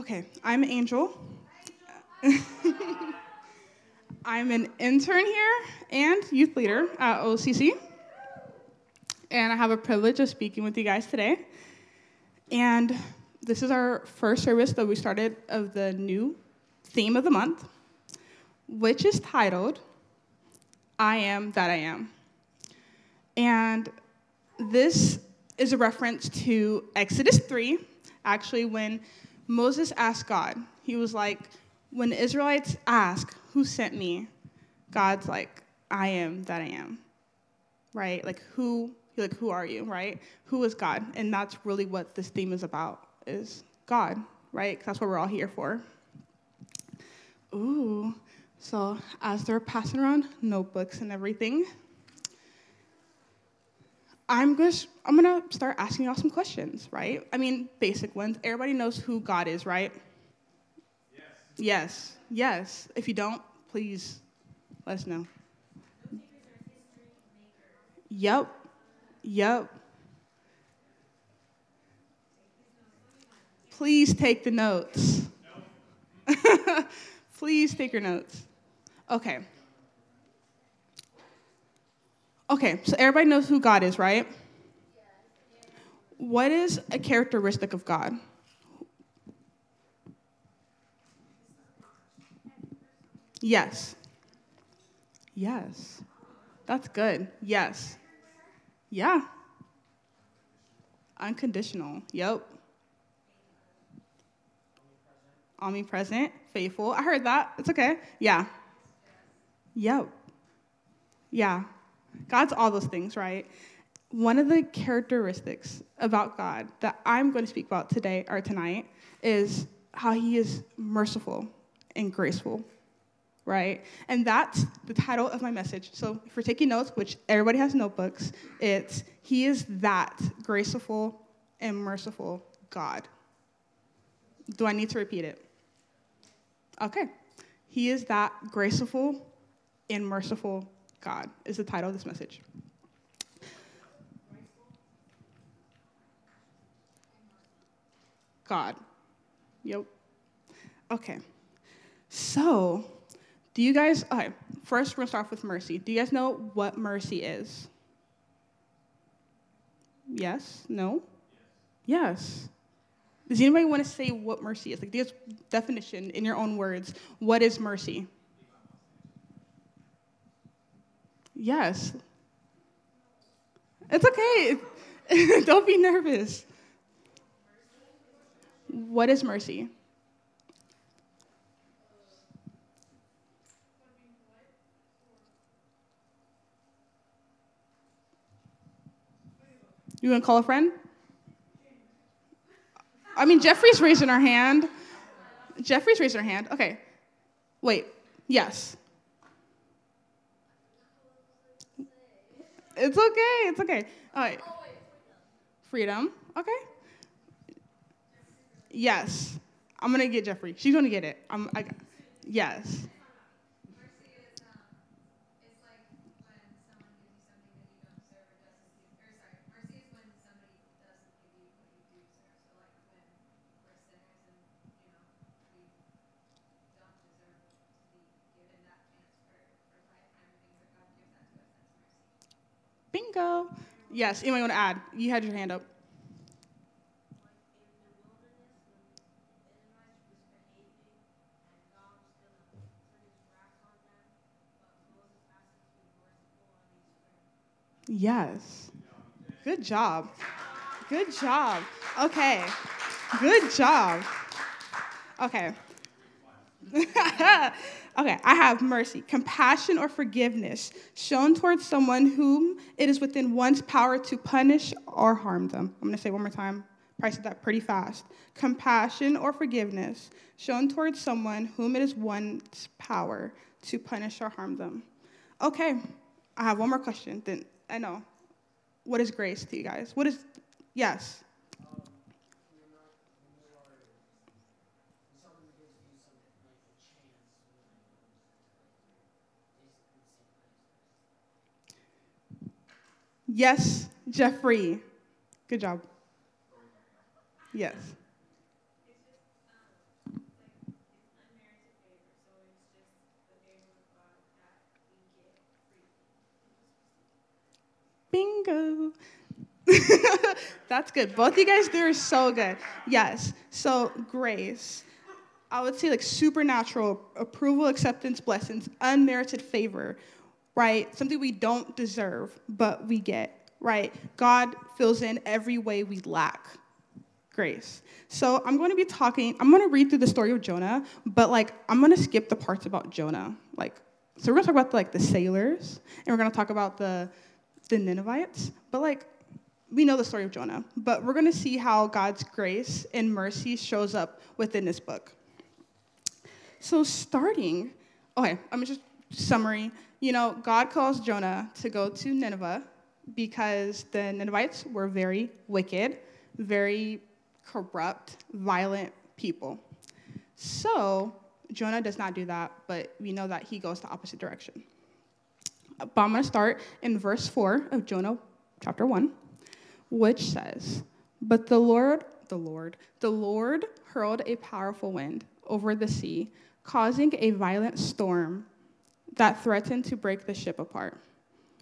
Okay, I'm Angel. I'm an intern here and youth leader at OCC. And I have a privilege of speaking with you guys today. And this is our first service that we started of the new theme of the month, which is titled I Am That I Am. And this is a reference to Exodus 3, actually, when Moses asked God, he was like, when the Israelites ask, Who sent me? God's like, I am that I am. Right? Like, who, like, who are you, right? Who is God? And that's really what this theme is about, is God, right? Because that's what we're all here for. Ooh. So as they're passing around notebooks and everything, I'm just I'm gonna start asking y'all some questions, right? I mean, basic ones. Everybody knows who God is, right? Yes. Yes. Yes. If you don't, please let us know. Yep. Yep. Please take the notes. please take your notes. Okay. Okay, so everybody knows who God is, right? What is a characteristic of God? Yes. Yes. That's good. Yes. Yeah. Unconditional. Yep. Omnipresent. Faithful. I heard that. It's okay. Yeah. Yep. Yeah. God's all those things, right? One of the characteristics about God that I'm going to speak about today or tonight is how he is merciful and graceful, right? And that's the title of my message. So if you're taking notes, which everybody has notebooks, it's He is that graceful and merciful God. Do I need to repeat it? Okay. He is that graceful and merciful God is the title of this message. God. Yep. Okay. So, do you guys, okay, first we're gonna start off with mercy. Do you guys know what mercy is? Yes? No? Yes. Does anybody want to say what mercy is? Like, this definition in your own words. What is mercy? Yes. It's okay. Don't be nervous. What is mercy? You want to call a friend? I mean, Jeffrey's raising her hand. Jeffrey's raising her hand. Okay. Wait. Yes. It's okay. It's okay. All right. Freedom. Okay. Yes. I'm gonna get Jeffrey. She's gonna get it. I'm. I, yes. Bingo. Yes, anyone want to add? You had your hand up. Yes. Good job. Good job. Okay. Good job. Okay. Okay, I have mercy, compassion or forgiveness shown towards someone whom it is within one's power to punish or harm them. I'm to say one more time. Probably said that pretty fast. Compassion or forgiveness shown towards someone whom it is one's power to punish or harm them. Okay, I have one more question. Then I know. What is grace to you guys? What is yes? Yes, Jeffrey. Good job. Yes. Bingo. That's good. Both you guys do so good. Yes. So grace. I would say like supernatural approval, acceptance, blessings, unmerited favor right? Something we don't deserve, but we get, right? God fills in every way we lack grace. So I'm going to be talking, I'm going to read through the story of Jonah, but like I'm going to skip the parts about Jonah. Like, so we're going to talk about like the sailors, and we're going to talk about the, the Ninevites, but like we know the story of Jonah, but we're going to see how God's grace and mercy shows up within this book. So, starting, okay, I'm just summary. You know, God calls Jonah to go to Nineveh because the Ninevites were very wicked, very corrupt, violent people. So, Jonah does not do that, but we know that he goes the opposite direction. But I'm going to start in verse 4 of Jonah chapter 1 which says, But the Lord, the Lord, the Lord hurled a powerful wind over the sea, causing a violent storm that threatened to break the ship apart.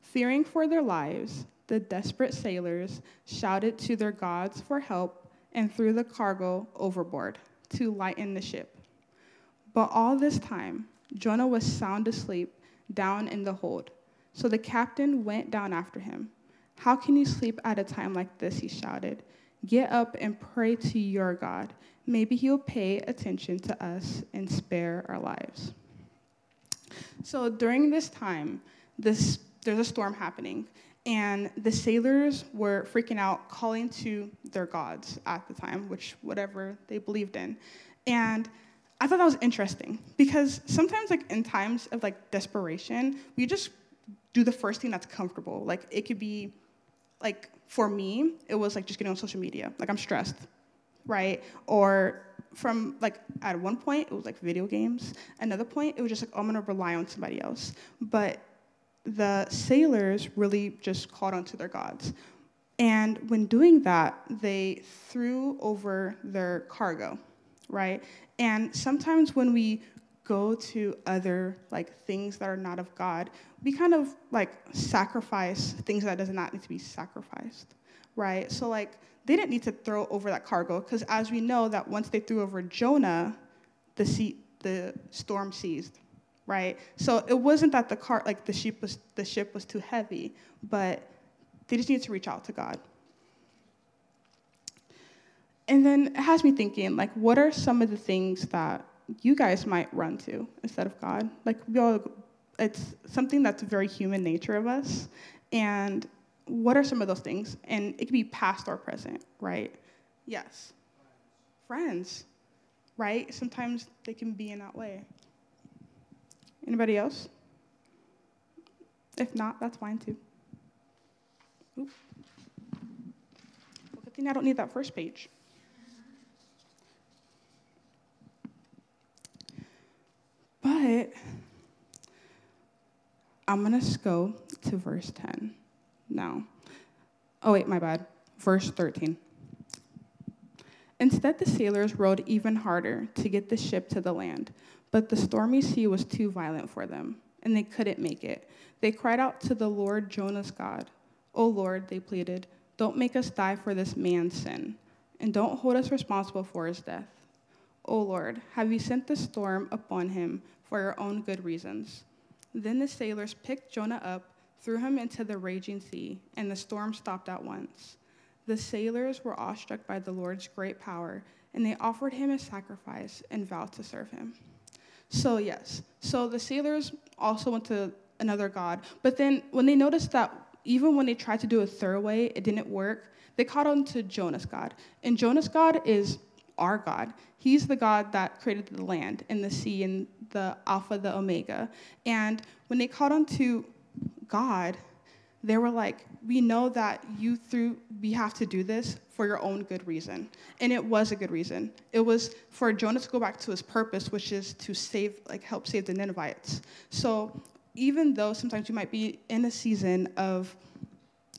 Fearing for their lives, the desperate sailors shouted to their gods for help and threw the cargo overboard to lighten the ship. But all this time, Jonah was sound asleep down in the hold. So the captain went down after him how can you sleep at a time like this? He shouted. Get up and pray to your God. Maybe he'll pay attention to us and spare our lives. So during this time, this, there's a storm happening, and the sailors were freaking out, calling to their gods at the time, which whatever they believed in. And I thought that was interesting because sometimes, like in times of like desperation, we just do the first thing that's comfortable. Like it could be like for me, it was like just getting on social media. Like I'm stressed, right? Or from like at one point it was like video games. Another point it was just like I'm gonna rely on somebody else. But the sailors really just called onto their gods. And when doing that, they threw over their cargo, right? And sometimes when we go to other like things that are not of God, we kind of like sacrifice things that does not need to be sacrificed, right? So like they didn't need to throw over that cargo because as we know that once they threw over Jonah, the sea, the storm ceased, right? So it wasn't that the car like the ship was the ship was too heavy, but they just needed to reach out to God. And then it has me thinking, like, what are some of the things that you guys might run to instead of God. Like we all, it's something that's very human nature of us. And what are some of those things? And it can be past or present, right? Yes. Friends, right? Sometimes they can be in that way. Anybody else? If not, that's fine too. Oop. Well, good thing I don't need that first page. But I'm going to go to verse 10 now. Oh, wait, my bad. Verse 13. Instead, the sailors rowed even harder to get the ship to the land, but the stormy sea was too violent for them, and they couldn't make it. They cried out to the Lord Jonah's God. O Lord, they pleaded, don't make us die for this man's sin, and don't hold us responsible for his death. O Lord, have you sent the storm upon him for your own good reasons? Then the sailors picked Jonah up, threw him into the raging sea, and the storm stopped at once. The sailors were awestruck by the Lord's great power, and they offered him a sacrifice and vowed to serve him. So, yes, so the sailors also went to another god, but then when they noticed that even when they tried to do a third way, it didn't work, they caught on to Jonah's God. And Jonah's God is our God. He's the God that created the land and the sea and the Alpha, the Omega. And when they caught on to God, they were like, We know that you through we have to do this for your own good reason. And it was a good reason. It was for Jonah to go back to his purpose, which is to save, like help save the Ninevites. So even though sometimes you might be in a season of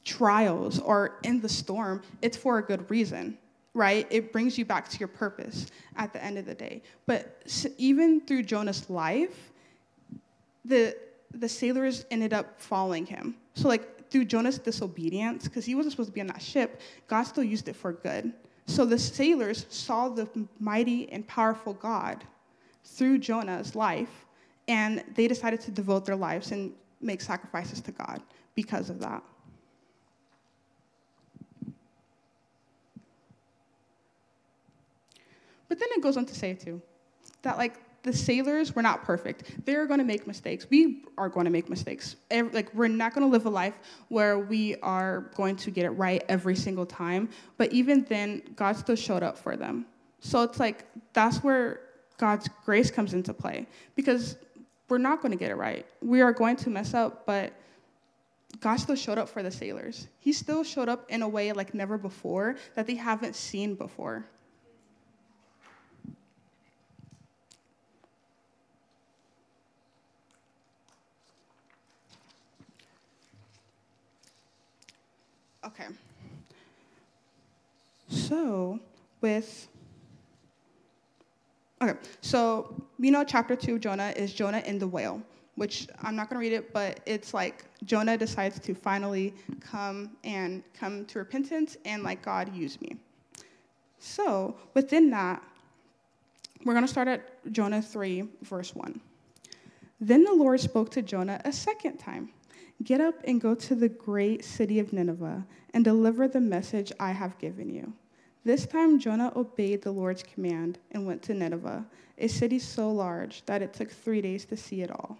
trials or in the storm, it's for a good reason right? It brings you back to your purpose at the end of the day. But even through Jonah's life, the the sailors ended up following him. So like through Jonah's disobedience, because he wasn't supposed to be on that ship, God still used it for good. So the sailors saw the mighty and powerful God through Jonah's life, and they decided to devote their lives and make sacrifices to God because of that. But then it goes on to say, too, that like the sailors were not perfect. They're going to make mistakes. We are going to make mistakes. Every, like we're not going to live a life where we are going to get it right every single time. But even then, God still showed up for them. So it's like that's where God's grace comes into play because we're not going to get it right. We are going to mess up, but God still showed up for the sailors. He still showed up in a way like never before that they haven't seen before. Okay. So, with Okay, so we know chapter two, Jonah, is Jonah in the whale, which I'm not going to read it, but it's like Jonah decides to finally come and come to repentance and like God use me. So within that, we're going to start at Jonah 3, verse 1. Then the Lord spoke to Jonah a second time Get up and go to the great city of Nineveh and deliver the message I have given you. This time Jonah obeyed the Lord's command and went to Nineveh, a city so large that it took three days to see it all.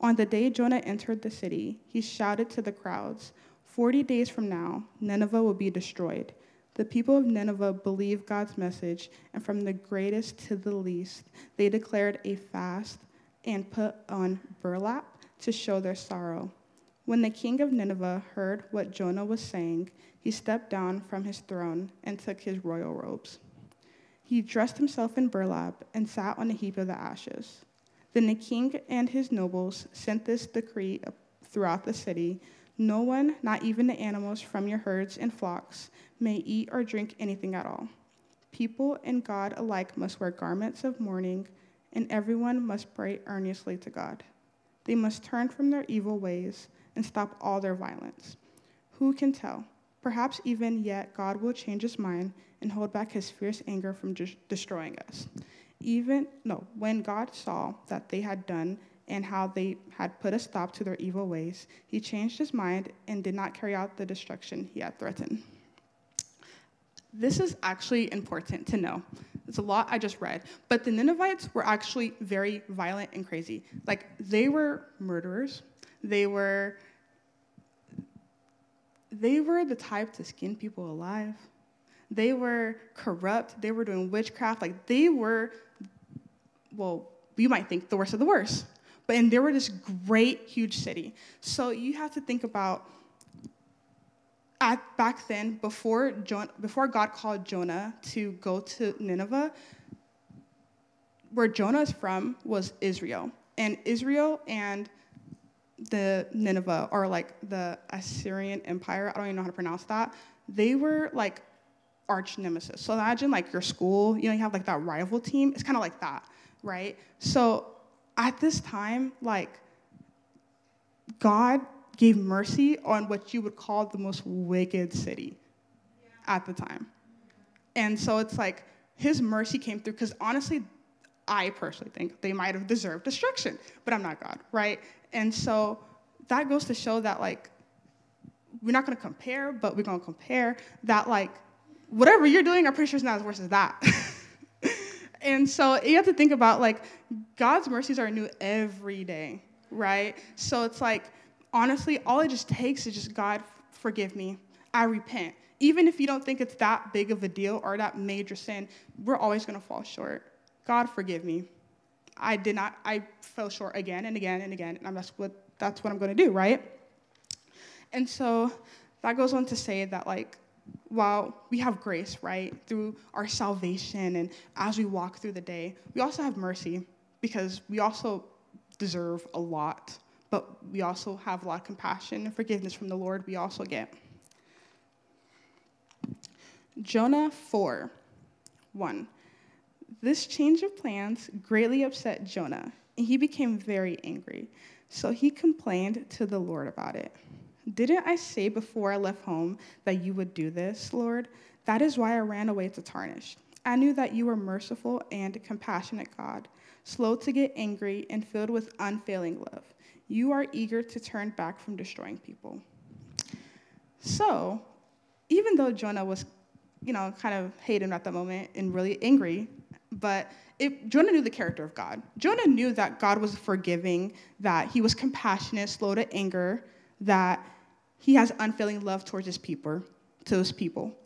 On the day Jonah entered the city, he shouted to the crowds, Forty days from now, Nineveh will be destroyed. The people of Nineveh believed God's message, and from the greatest to the least, they declared a fast and put on burlap to show their sorrow. When the king of Nineveh heard what Jonah was saying, he stepped down from his throne and took his royal robes. He dressed himself in burlap and sat on a heap of the ashes. Then the king and his nobles sent this decree throughout the city No one, not even the animals from your herds and flocks, may eat or drink anything at all. People and God alike must wear garments of mourning, and everyone must pray earnestly to God. They must turn from their evil ways and stop all their violence. Who can tell? Perhaps even yet God will change his mind and hold back his fierce anger from de- destroying us. Even, no, when God saw that they had done and how they had put a stop to their evil ways, he changed his mind and did not carry out the destruction he had threatened. This is actually important to know. It's a lot I just read. But the Ninevites were actually very violent and crazy. Like, they were murderers, they were they were the type to skin people alive. They were corrupt. They were doing witchcraft. Like they were, well, you might think the worst of the worst. But and they were this great, huge city. So you have to think about at back then, before Jonah, before God called Jonah to go to Nineveh, where Jonah is from was Israel. And Israel and the Nineveh or like the Assyrian Empire, I don't even know how to pronounce that, they were like arch nemesis. So imagine like your school, you know, you have like that rival team. It's kind of like that, right? So at this time, like God gave mercy on what you would call the most wicked city at the time. And so it's like his mercy came through because honestly, I personally think they might have deserved destruction, but I'm not God, right? And so that goes to show that, like, we're not going to compare, but we're going to compare that, like, whatever you're doing, I'm pretty sure it's not as worse as that. and so you have to think about, like, God's mercies are new every day, right? So it's like, honestly, all it just takes is just, God, forgive me. I repent. Even if you don't think it's that big of a deal or that major sin, we're always going to fall short. God, forgive me. I did not, I fell short again and again and again, and that's what, that's what I'm going to do, right? And so that goes on to say that, like, while we have grace, right, through our salvation and as we walk through the day, we also have mercy because we also deserve a lot, but we also have a lot of compassion and forgiveness from the Lord we also get. Jonah 4 1. This change of plans greatly upset Jonah, and he became very angry. So he complained to the Lord about it. Didn't I say before I left home that you would do this, Lord? That is why I ran away to Tarshish. I knew that you were merciful and compassionate God, slow to get angry and filled with unfailing love. You are eager to turn back from destroying people. So, even though Jonah was, you know, kind of hated at the moment and really angry, but it, Jonah knew the character of God. Jonah knew that God was forgiving, that he was compassionate, slow to anger, that he has unfailing love towards his people, to his people.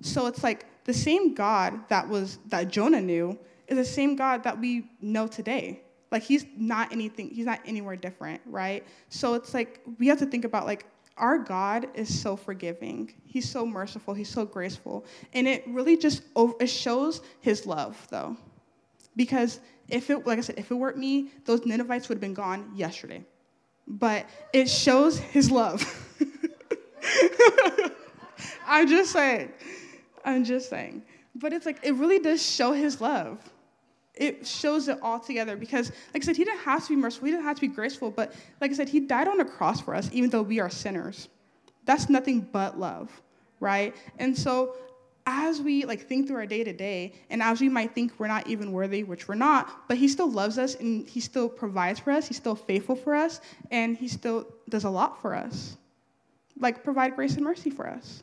So it's like the same God that was that Jonah knew is the same God that we know today. Like he's not anything, he's not anywhere different, right? So it's like we have to think about like our God is so forgiving. He's so merciful. He's so graceful. And it really just it shows his love, though. Because if it, like I said, if it weren't me, those Ninevites would have been gone yesterday. But it shows his love. I'm just saying. I'm just saying. But it's like, it really does show his love. It shows it all together because, like I said, he didn't have to be merciful, he didn't have to be graceful, but like I said, he died on a cross for us, even though we are sinners. That's nothing but love, right? And so as we like think through our day to day and as we might think we're not even worthy which we're not but he still loves us and he still provides for us he's still faithful for us and he still does a lot for us like provide grace and mercy for us